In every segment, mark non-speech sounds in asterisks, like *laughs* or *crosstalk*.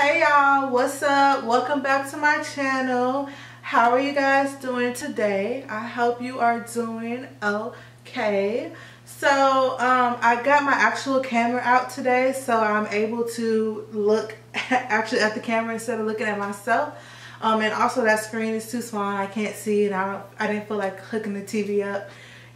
hey y'all. What's up? Welcome back to my channel. How are you guys doing today? I hope you are doing okay. So um, i got my actual camera out today so i'm able to look *laughs* actually at the camera instead of looking at myself. Um, and also that screen is too small i can't see and i i didn't feel like hooking the tv up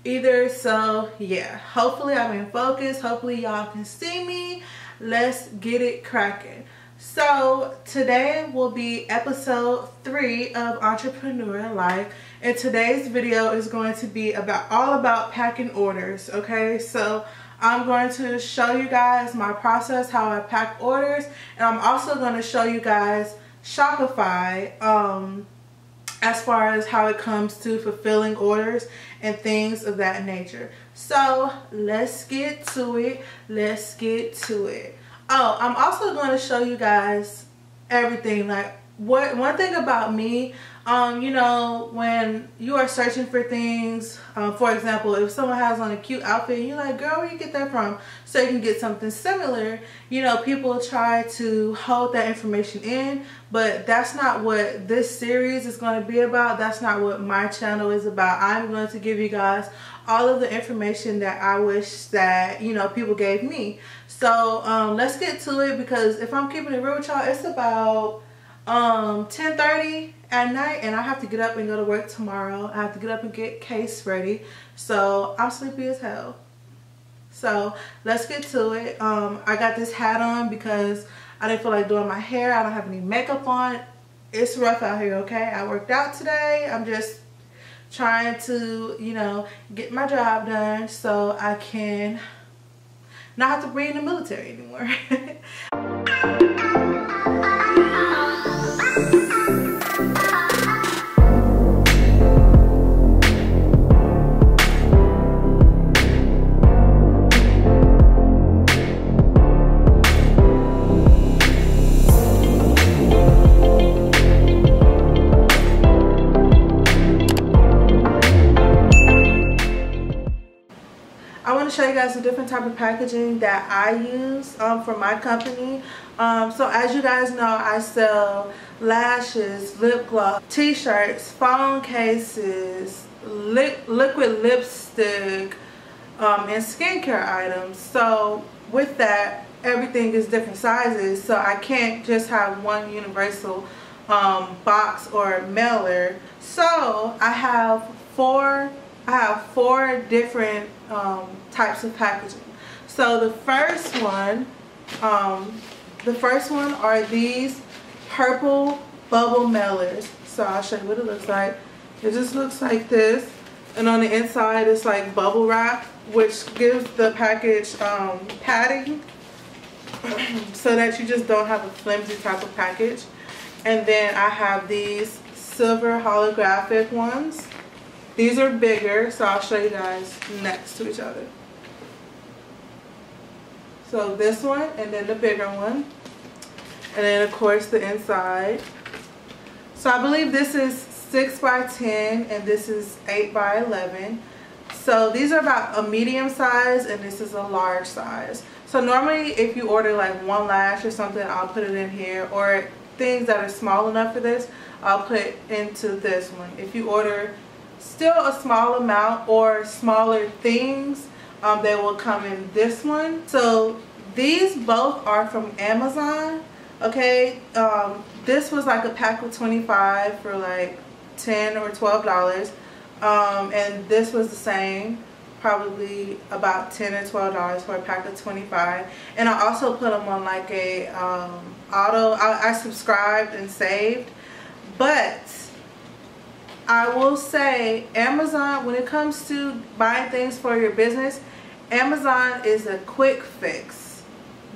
either. So yeah. Hopefully i'm in focus. Hopefully y'all can see me. Let's get it cracking so today will be episode three of entrepreneur life and today's video is going to be about all about packing orders okay so i'm going to show you guys my process how i pack orders and i'm also going to show you guys shopify um as far as how it comes to fulfilling orders and things of that nature. So let's get to it. Let's get to it. Oh, I'm also going to show you guys everything. Like what one thing about me um you know when you are searching for things um, for example if someone has on a cute outfit and you're like girl where you get that from? So you can get something similar. You know people try to hold that information in but that's not what this series is going to be about. That's not what my channel is about. I'm going to give you guys all of the information that i wish that you know people gave me. So um let's get to it because if i'm keeping it real with y'all it's about um 10 30 at night and I have to get up and go to work tomorrow. I have to get up and get case ready. So I'm sleepy as hell. So let's get to it. Um, I got this hat on because I didn't feel like doing my hair. I don't have any makeup on. It's rough out here, okay? I worked out today. I'm just trying to, you know, get my job done so I can not have to be in the military anymore. *laughs* of packaging that I use um, for my company. Um, so as you guys know, I sell lashes, lip gloss, t-shirts, phone cases, li liquid lipstick, um, and skincare items. So with that, everything is different sizes. So I can't just have one universal um, box or mailer. So I have four I have four different um, types of packaging. So the first one, um, the first one are these purple bubble mailers. So I'll show you what it looks like. It just looks like this. And on the inside it's like bubble wrap, which gives the package um, padding *clears throat* so that you just don't have a flimsy type of package. And then I have these silver holographic ones. These are bigger, so I'll show you guys next to each other. So this one and then the bigger one. And then of course the inside. So I believe this is 6 by 10 and this is 8 by 11. So these are about a medium size and this is a large size. So normally if you order like one lash or something, I'll put it in here. Or things that are small enough for this, I'll put into this one. If you order still a small amount or smaller things um, they will come in this one. So these both are from Amazon okay? Um, this was like a pack of 25 for like 10 or 12 dollars. Um, and this was the same probably about 10 or 12 dollars for a pack of 25 and I also put them on like a um, auto I, I subscribed and saved. But I will say Amazon, when it comes to buying things for your business, Amazon is a quick fix,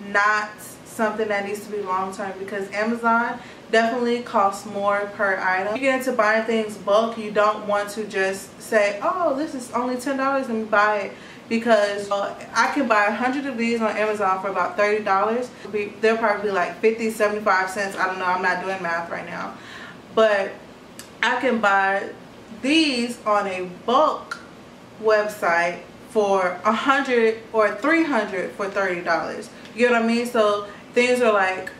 not something that needs to be long term because Amazon definitely costs more per item. You get into buying things bulk, you don't want to just say, oh, this is only $10 and buy it because uh, I can buy a hundred of these on Amazon for about $30. They'll probably be like 50, 75 cents. I don't know. I'm not doing math right now. But I can buy these on a bulk website for a hundred or 300 for $30 you know what I mean so things are like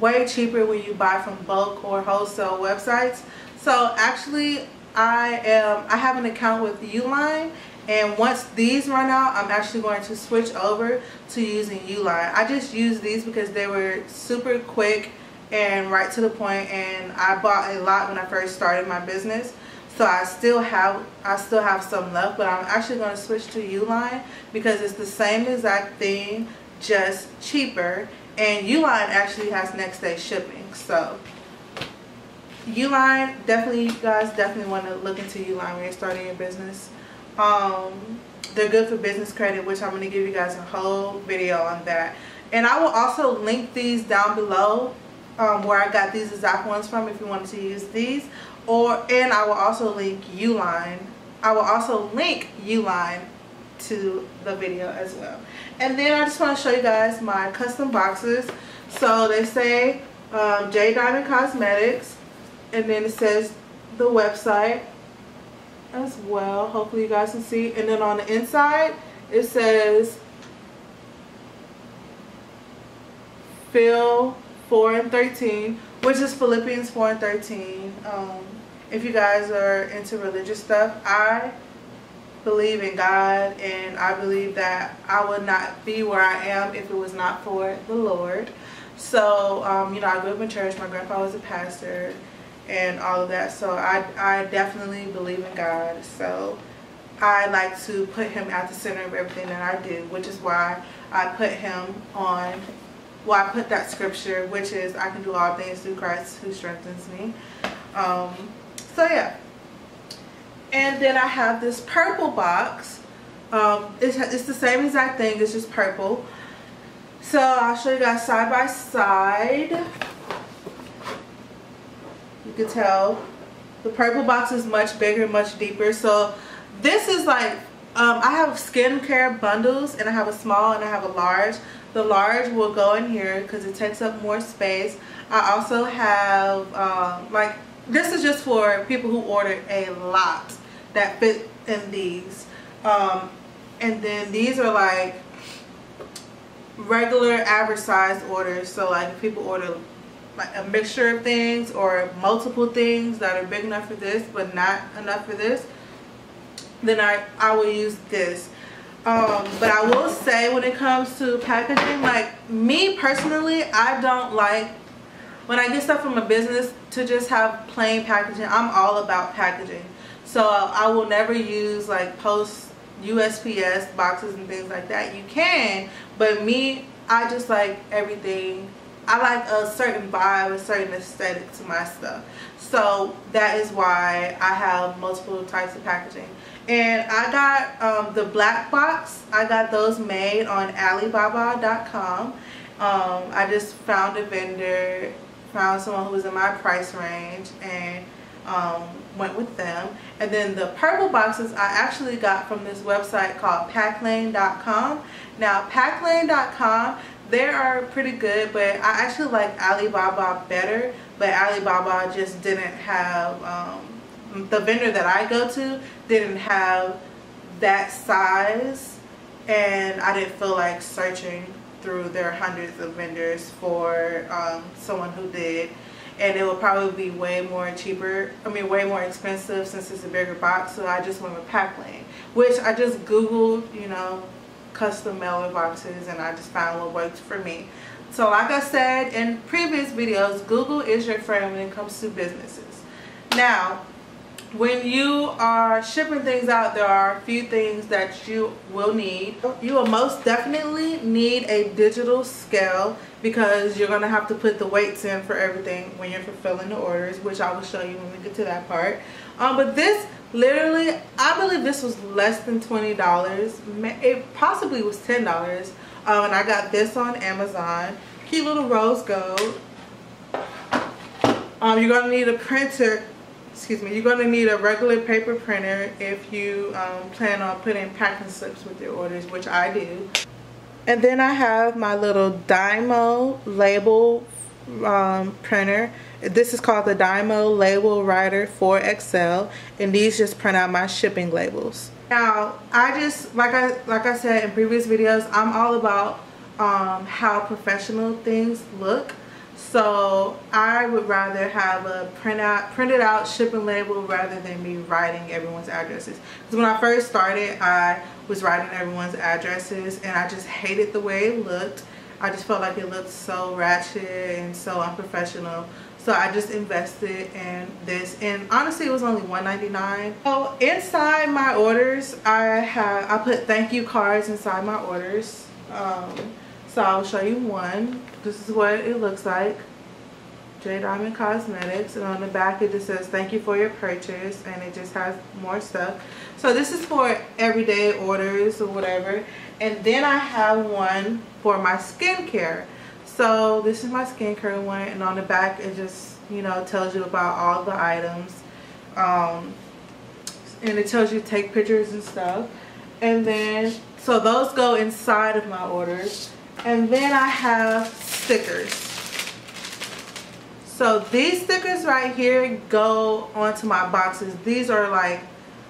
way cheaper when you buy from bulk or wholesale websites. So actually I am I have an account with Uline and once these run out I'm actually going to switch over to using Uline. I just use these because they were super quick and right to the point and I bought a lot when I first started my business so I still have I still have some left but I'm actually going to switch to Uline because it's the same exact thing just cheaper. And Uline actually has next day shipping so. Uline definitely you guys definitely want to look into Uline when you're starting your business. Um, they're good for business credit which I'm going to give you guys a whole video on that. And I will also link these down below um, where I got these exact ones from if you wanted to use these or and I will also link Uline. I will also link Uline to the video as well. And then I just want to show you guys my custom boxes. So they say um, J Diamond Cosmetics and then it says the website as well. Hopefully you guys can see. And then on the inside it says Phil 4 and 13 which is Philippians 4 and 13 um, if you guys are into religious stuff I believe in God and I believe that I would not be where I am if it was not for the Lord. So um, you know I grew up in church. My grandpa was a pastor and all of that. So I, I definitely believe in God. So I like to put him at the center of everything that I do which is why I put him on well I put that scripture which is I can do all things through Christ who strengthens me. Um, so yeah and then I have this purple box. Um, it's, it's the same exact thing it's just purple. So I'll show you guys side by side. You can tell. The purple box is much bigger much deeper. So this is like um, I have skincare bundles and I have a small and I have a large. The large will go in here because it takes up more space. I also have um, like this is just for people who order a lot that fit in these. Um, and then these are like regular average size orders. So like if people order like a mixture of things or multiple things that are big enough for this but not enough for this then I, I will use this. Um, but I will say when it comes to packaging like me personally I don't like when I get stuff from a business to just have plain packaging I'm all about packaging so I will never use like post USPS boxes and things like that you can but me I just like everything I like a certain vibe, a certain aesthetic to my stuff. So that is why I have multiple types of packaging. And I got um, the black box. I got those made on Alibaba.com. Um, I just found a vendor, found someone who was in my price range and um, went with them. And then the purple boxes I actually got from this website called Packlane.com. Now Packlane.com they are pretty good but I actually like Alibaba better but Alibaba just didn't have um, the vendor that I go to didn't have that size and I didn't feel like searching through their hundreds of vendors for um, someone who did and it will probably be way more cheaper I mean way more expensive since it's a bigger box so I just went with Packlane which I just googled you know custom mailer boxes and I just found what worked for me. So like I said in previous videos, Google is your friend when it comes to businesses. Now, when you are shipping things out, there are a few things that you will need. You will most definitely need a digital scale because you're going to have to put the weights in for everything when you're fulfilling the orders, which I will show you when we get to that part. Um, but this literally i believe this was less than 20 dollars it possibly was 10 dollars um, and i got this on amazon cute little rose gold um, you're going to need a printer excuse me you're going to need a regular paper printer if you um, plan on putting packing slips with your orders which i do and then i have my little dymo label um, printer this is called the Dymo Label Writer 4XL and these just print out my shipping labels. Now, I just, like I, like I said in previous videos, I'm all about um, how professional things look. So I would rather have a print out, printed out shipping label rather than me writing everyone's addresses. Because when I first started, I was writing everyone's addresses and I just hated the way it looked. I just felt like it looked so ratchet and so unprofessional. So I just invested in this and honestly it was only $1.99. So inside my orders, I have I put thank you cards inside my orders. Um, so I'll show you one. This is what it looks like. J Diamond Cosmetics and on the back it just says thank you for your purchase and it just has more stuff. So this is for everyday orders or whatever. And then I have one for my skincare. So this is my skincare one and on the back it just, you know, tells you about all the items. Um, and it tells you to take pictures and stuff. And then, so those go inside of my orders. And then I have stickers. So these stickers right here go onto my boxes. These are like,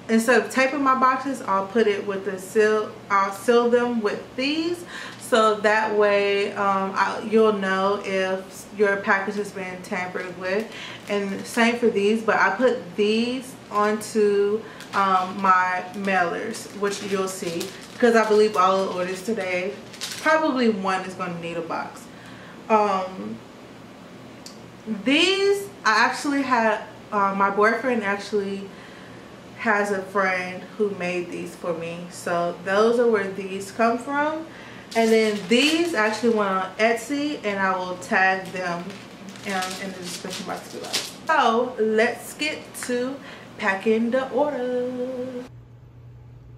instead of taping my boxes, I'll put it with the seal, I'll seal them with these so that way um, I, you'll know if your package has been tampered with and same for these but I put these onto um, my mailers which you'll see because I believe all the orders today probably one is going to need a box um, these I actually had uh, my boyfriend actually has a friend who made these for me so those are where these come from and then these actually went on Etsy and I will tag them in, in the description box below. So let's get to packing the order.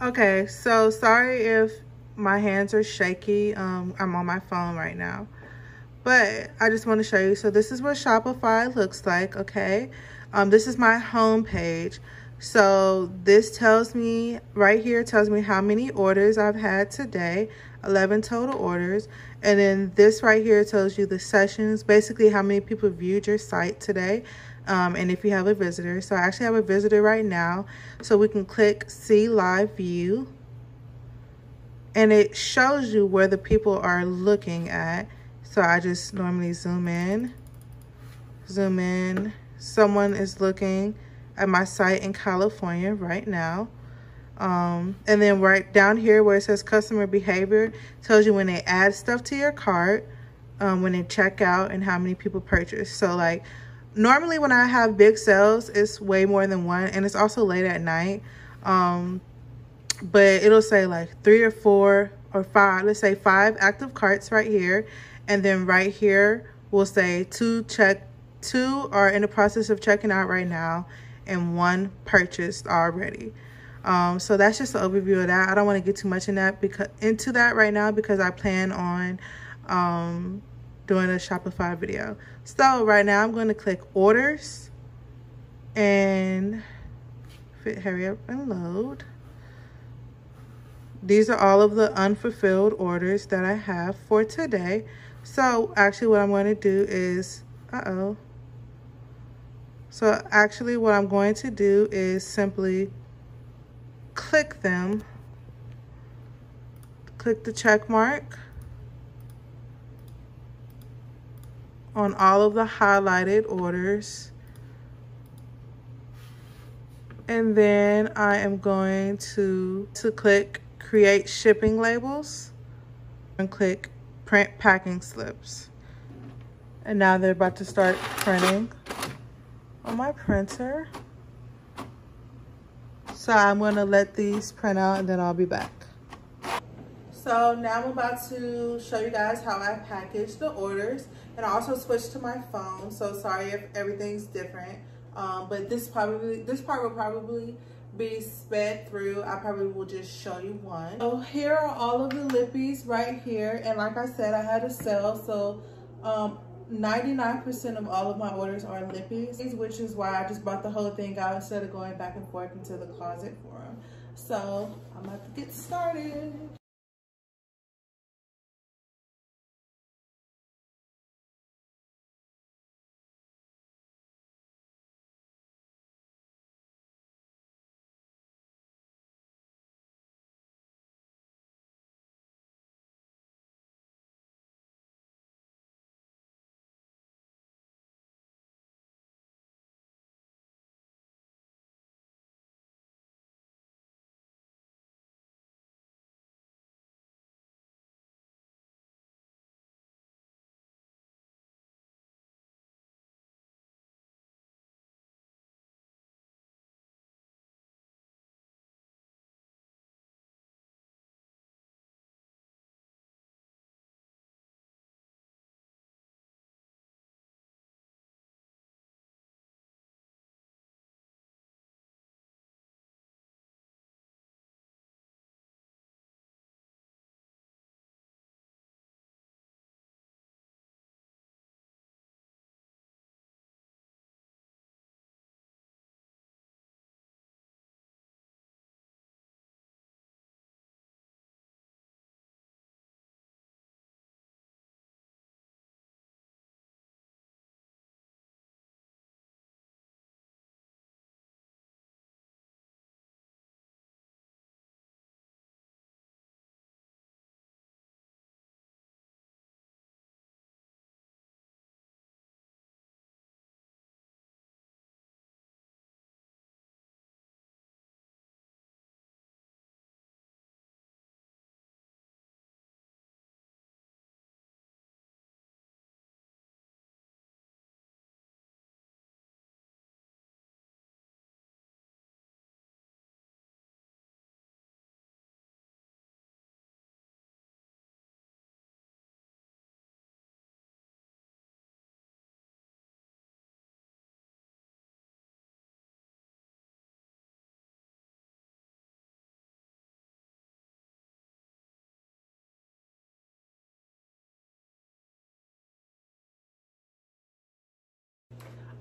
Okay, so sorry if my hands are shaky. Um, I'm on my phone right now. But I just want to show you. So this is what Shopify looks like, okay? Um, this is my home page. So this tells me, right here tells me how many orders I've had today. 11 total orders. And then this right here tells you the sessions, basically how many people viewed your site today. Um, and if you have a visitor. So I actually have a visitor right now. So we can click see live view. And it shows you where the people are looking at. So I just normally zoom in, zoom in. Someone is looking at my site in California right now. Um, and then right down here where it says customer behavior tells you when they add stuff to your cart, um, when they check out and how many people purchase. So like normally when I have big sales, it's way more than one and it's also late at night. Um, but it'll say like three or four or five, let's say five active carts right here. And then right here, we'll say two check, two are in the process of checking out right now and one purchased already. Um, so that's just an overview of that. I don't want to get too much in that because into that right now because I plan on um, doing a Shopify video. So right now I'm going to click orders and fit, hurry up and load. These are all of the unfulfilled orders that I have for today. So actually what I'm going to do is, uh-oh. So actually what I'm going to do is simply click them, click the check mark on all of the highlighted orders. And then I am going to, to click create shipping labels and click print packing slips. And now they're about to start printing on my printer. So I'm going to let these print out and then I'll be back. So now I'm about to show you guys how I package the orders. And I also switched to my phone. So sorry if everything's different. Um, but this probably this part will probably be sped through. I probably will just show you one. So here are all of the lippies right here. And like I said, I had a sale. So um, 99% of all of my orders are lippies, which is why I just bought the whole thing out instead of going back and forth into the closet for them. So I'm about to get started.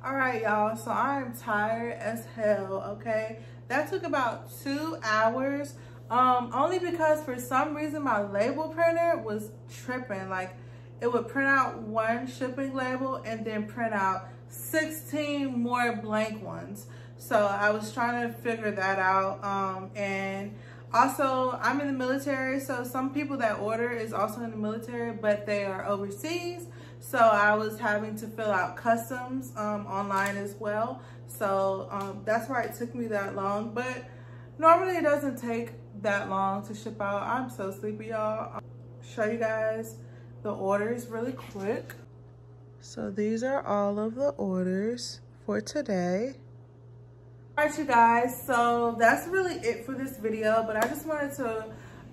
All right, y'all, so I am tired as hell, okay? That took about two hours, um, only because for some reason my label printer was tripping. Like, it would print out one shipping label and then print out 16 more blank ones. So I was trying to figure that out. Um, and also, I'm in the military, so some people that order is also in the military, but they are overseas. So I was having to fill out customs um, online as well. So um, that's why it took me that long. But normally it doesn't take that long to ship out. I'm so sleepy, y'all. Show you guys the orders really quick. So these are all of the orders for today. All right, you guys, so that's really it for this video, but I just wanted to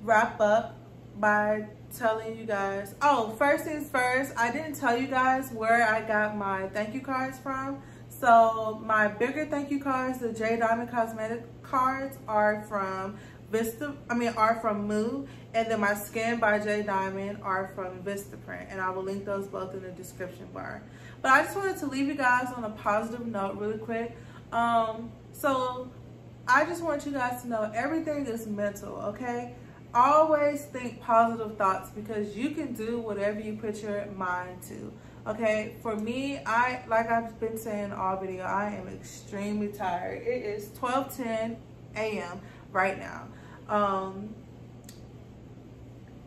wrap up by telling you guys, oh, first things first, I didn't tell you guys where I got my thank you cards from. So my bigger thank you cards, the J Diamond Cosmetic cards are from Vista, I mean, are from Moo, and then my Skin by J Diamond are from Vistaprint, and I will link those both in the description bar. But I just wanted to leave you guys on a positive note really quick. Um, so I just want you guys to know everything is mental, okay? Always think positive thoughts because you can do whatever you put your mind to. Okay, for me, I like I've been saying all video, I am extremely tired. It is 12:10 a.m. right now. Um,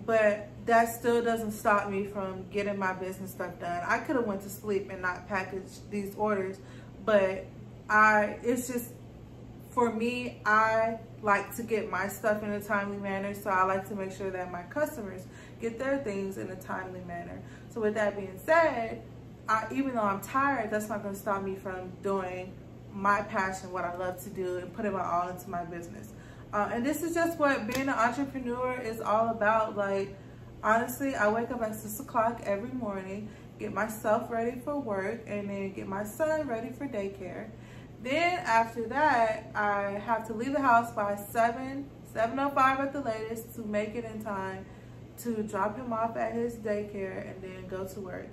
but that still doesn't stop me from getting my business stuff done. I could have went to sleep and not packaged these orders, but I it's just for me, I like to get my stuff in a timely manner. So I like to make sure that my customers get their things in a timely manner. So with that being said, I, even though I'm tired, that's not going to stop me from doing my passion, what I love to do, and putting my all into my business. Uh, and this is just what being an entrepreneur is all about. Like, honestly, I wake up at 6 o'clock every morning, get myself ready for work, and then get my son ready for daycare. Then after that, I have to leave the house by 7, 7.05 at the latest to make it in time to drop him off at his daycare and then go to work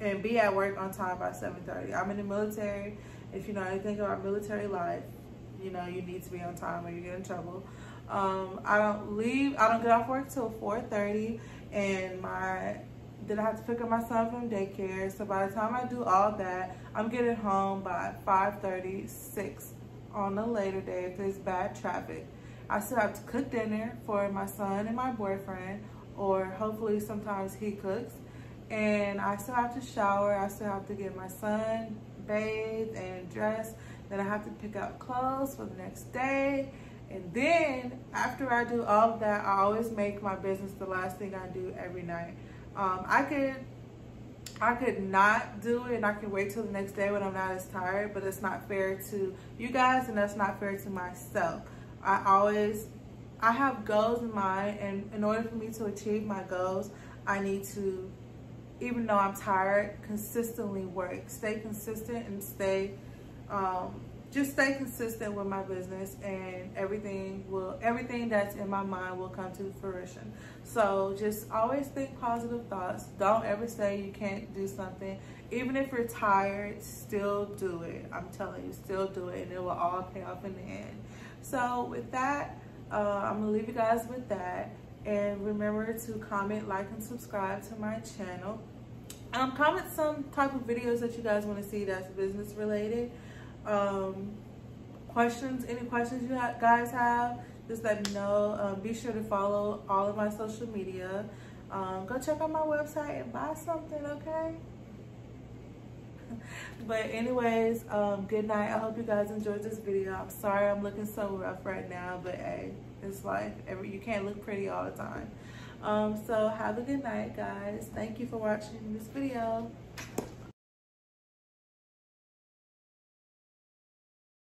and be at work on time by 7.30. I'm in the military. If you know anything about military life, you know you need to be on time or you get in trouble. Um, I don't leave, I don't get off work till 4.30 and my then I have to pick up my son from daycare. So by the time I do all that, I'm getting home by 5.36 on a later day if there's bad traffic. I still have to cook dinner for my son and my boyfriend, or hopefully sometimes he cooks. And I still have to shower. I still have to get my son bathed and dressed. Then I have to pick up clothes for the next day. And then after I do all of that, I always make my business the last thing I do every night. Um, I could I could not do it and I can wait till the next day when I'm not as tired, but it's not fair to you guys and that's not fair to myself. I always, I have goals in mind and in order for me to achieve my goals, I need to, even though I'm tired, consistently work. Stay consistent and stay um, just stay consistent with my business and everything will everything that's in my mind will come to fruition. So just always think positive thoughts. Don't ever say you can't do something. Even if you're tired still do it. I'm telling you still do it and it will all pay off in the end. So with that uh, i'm gonna leave you guys with that. And remember to comment like and subscribe to my channel. Um, comment some type of videos that you guys want to see that's business related um, questions, any questions you ha guys have, just let me know. Um, be sure to follow all of my social media. Um, go check out my website and buy something, okay? *laughs* but anyways, um, good night. I hope you guys enjoyed this video. I'm sorry I'm looking so rough right now, but hey, it's life. Every, you can't look pretty all the time. Um, so have a good night, guys. Thank you for watching this video.